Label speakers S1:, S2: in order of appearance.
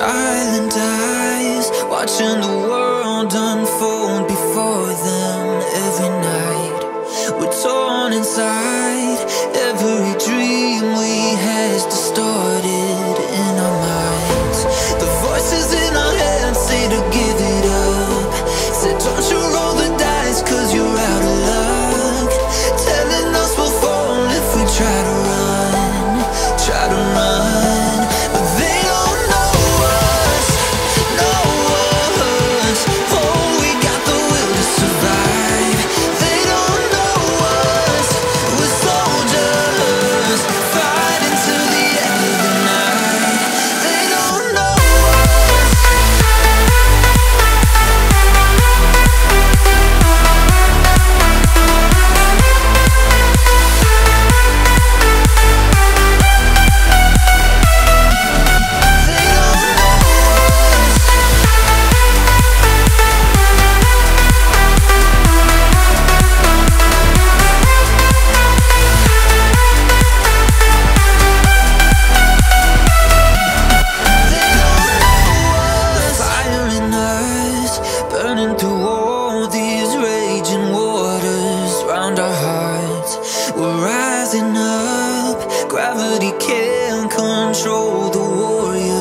S1: Silent eyes watching the world unfold before them every night. We're torn inside. rising up. Gravity can't control the warrior.